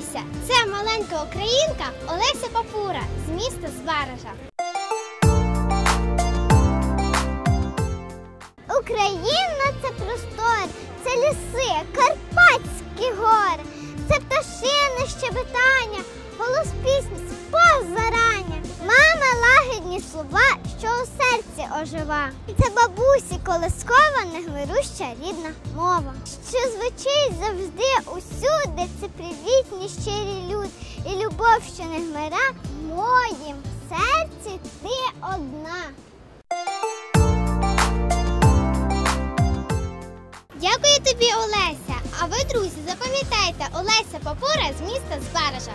Олеся це маленька українка Олеся Папура з міста Збаража. Україна це простор, це ліси, Карпатські гори, це пташини, щебетання, голос пісні, що у серці ожива. Це бабусі колискова негмируща рідна мова. Що звучить завжди усюди, це привітні щирі люди. І любов, що не гмира, в моїм серці ти одна. Дякую тобі, Олеся. А ви, друзі, запам'ятайте Олеся Папура з міста Збаража.